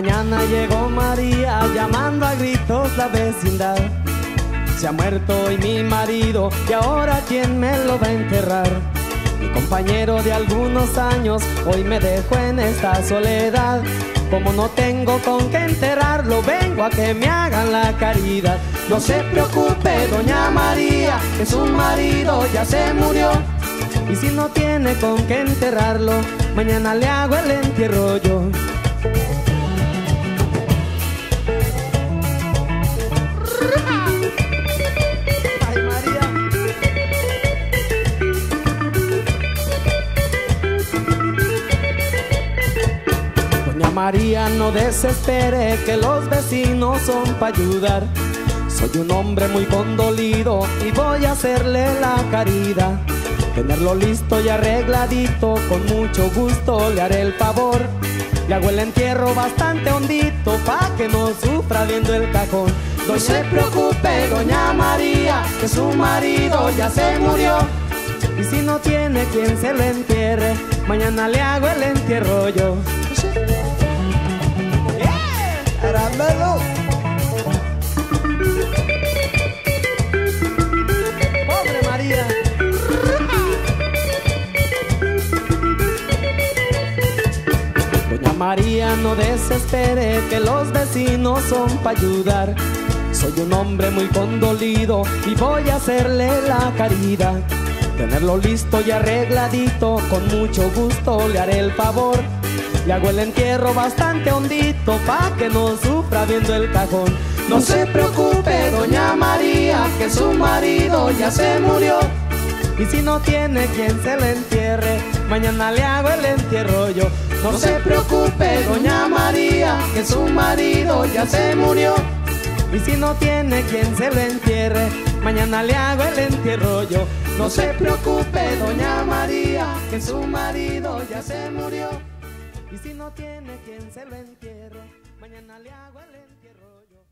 mañana llegó María llamando a gritos la vecindad. Se ha muerto hoy mi marido y ahora quién me lo va a enterrar. Mi compañero de algunos años hoy me dejó en esta soledad. Como no tengo con qué enterrarlo, vengo a que me hagan la caridad. No se preocupe, doña María, que su marido ya se murió. Y si no tiene con qué enterrarlo, mañana le hago el entierro yo. María, no desespere que los vecinos son para ayudar. Soy un hombre muy condolido y voy a hacerle la caridad. Tenerlo listo y arregladito, con mucho gusto le haré el favor. Le hago el entierro bastante hondito pa' que no sufra viendo el cajón. No se preocupe, doña María, que su marido ya se murió. Y si no tiene quien se lo entierre, mañana le hago el entierro yo. María, no desespere que los vecinos son para ayudar. Soy un hombre muy condolido y voy a hacerle la caridad. Tenerlo listo y arregladito, con mucho gusto le haré el favor. Le hago el entierro bastante hondito pa' que no sufra viendo el cajón. No se preocupe, doña María, que su marido ya se murió. Y si no tiene quien se le entierre, mañana le hago el entierro yo. No se preocupe, doña María, que su marido ya se murió. Y si no tiene quien se lo entierre, mañana le hago el entierro yo. No se preocupe, doña María, que su marido ya se murió. Y si no tiene quien se lo entierre, mañana le hago el entierro.